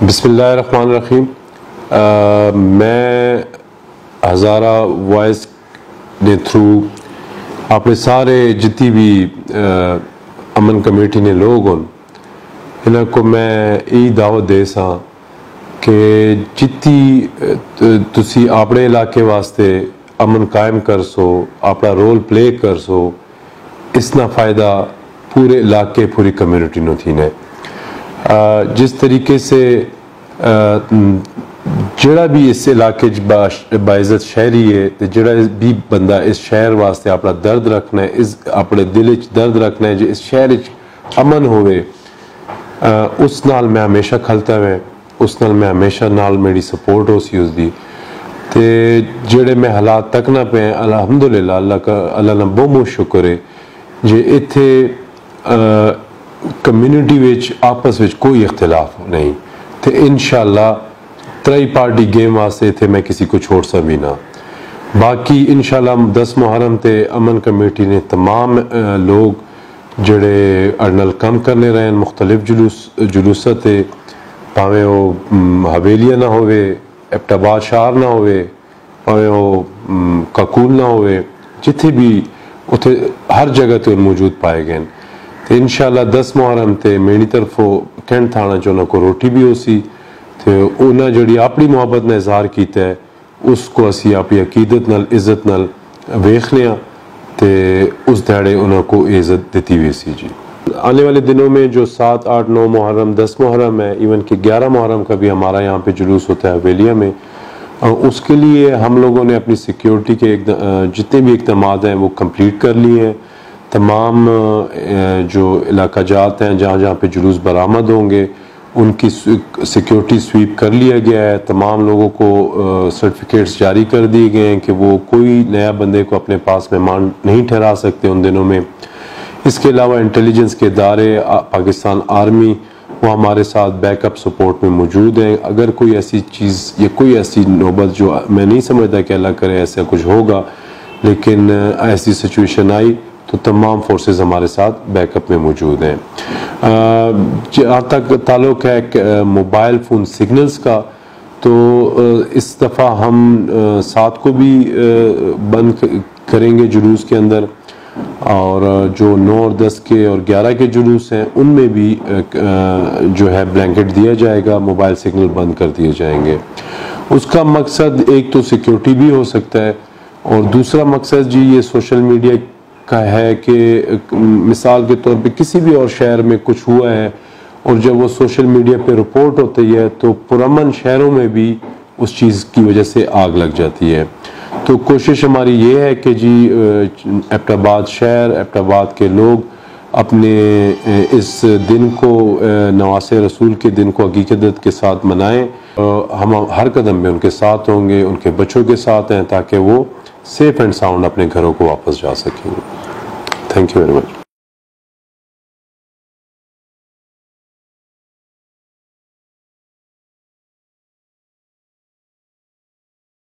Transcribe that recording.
بسم اللہ الرحمن الرحیم۔ میں ہزارہ وائس نے تھرو اپنے سارے جتنی بھی امن کمیٹی نے لوگ ہوں انہوں کو میں یہی دعوت دے سا کہ جتی تسی اپنے علاقے واسطے امن قائم کر سو اپنا رول پلے کر سو اس نہ فائدہ پورے علاقے، پوری کمیونٹی نو تھی نے۔ جس طریقے سے جڑا بھی اس علاقے باعزت شہری ہے جڑا بھی بندہ اس شہر واسطے اپنا درد رکھنا ہے اس اپنے دل درد رکھنا ہے جو اس شہر امن ہوئے اس نال میں ہمیشہ کھلتا ہوئے اس نال میں ہمیشہ نال میری سپورٹ ہو سی اس دی تے جڑے میں حالات تک نہ پہ الحمدللہ اللہ کا اللہ نے بہت بہت شکر ہے جے اتھے کمیونٹی ویچ آپس ویچ کوئی اختلاف نہیں تھے انشاءاللہ ترائی پارٹی گیم واسطے تھے میں کسی کو چھوڑ سا بھی نہ باقی انشاءاللہ دس محرم تے امن کمیٹی نے تمام لوگ جڑے ارنل کم کرنے رہے ہیں مختلف جلوس جلوسہ تے پاویں وہ حویلیہ نہ ہوئے ابتباد شہر نہ ہوئے پاویں وہ ککول نہ ہوئے جتھے بھی اتھے ہر جگہ تے موجود پائے گئے تو انشاءاللہ دس محرم تے میری طرف کینٹ تھانا چونا کو روٹی بھی ہو سی تو انہاں جڑی اپنی محبت نے اظہار کیتا ہے، اس کو اسی اپنی عقیدت نل عزت نل ویخ لیا تے اس دیڑے انہاں کو عزت دیتی ہوئی سی جی۔ آنے والے دنوں میں جو سات، آٹھ، نو محرم، دس محرم ہے، ایون کہ گیارہ محرم کا بھی ہمارا یہاں پہ جلوس ہوتا ہے ویلیا میں اس کے لیے ہم لوگوں نے اپنی سیکیورٹی کے جتنے بھی اقدامات ہیں وہ کمپلیٹ کر لیے ہیں۔ تمام جو علاقہ جات ہیں جہاں جہاں پہ جلوس برآمد ہوں گے، ان کی سیکیورٹی سویپ کر لیا گیا ہے۔ تمام لوگوں کو سرٹیفکیٹس جاری کر دیے گئے ہیں کہ وہ کوئی نیا بندے کو اپنے پاس مہمان نہیں ٹھہرا سکتے ان دنوں میں۔ اس کے علاوہ انٹیلیجنس کے ادارے پاکستان آرمی وہ ہمارے ساتھ بیک اپ سپورٹ میں موجود ہیں۔ اگر کوئی ایسی چیز یا کوئی ایسی نوبت جو میں نہیں سمجھتا کہ اللہ کرے، ایسا کچھ ہوگا، لیکن ایسی سچویشن آئی۔ تو تمام فورسز ہمارے ساتھ بیک اپ میں موجود ہیں۔ جہاں جی، تک تعلق ہے موبائل فون سگنلز کا۔ تو اس دفعہ ہم سات کو بھی بند کریں گے جلوس کے اندر۔ اور جو نو اور دس کے اور گیارہ کے جلوس ہیں، ان میں بھی جو ہے بلینکٹ دیا جائے گا موبائل سگنل بند کر دیے جائیں گے۔ اس کا مقصد ایک تو سیکیورٹی بھی ہو سکتا ہے۔ اور دوسرا مقصد جی یہ سوشل میڈیا کا ہے کہ مثال کے طور پہ کسی بھی اور شہر میں کچھ ہوا ہے اور جب وہ سوشل میڈیا پہ رپورٹ ہوتی ہے تو پرامن شہروں میں بھی اس چیز کی وجہ سے آگ لگ جاتی ہے۔ تو کوشش ہماری یہ ہے کہ جی ایپٹ آباد شہر، ایپٹ آباد کے لوگ اپنے اس دن کو نواس رسول کے دن کو حقیقت کے ساتھ منائیں۔ ہم ہر قدم میں ان کے ساتھ ہوں گے، ان کے بچوں کے ساتھ ہیں تاکہ وہ سیف اینڈ ساؤنڈ اپنے گھروں کو واپس جا سکیں گے۔ Thank you very much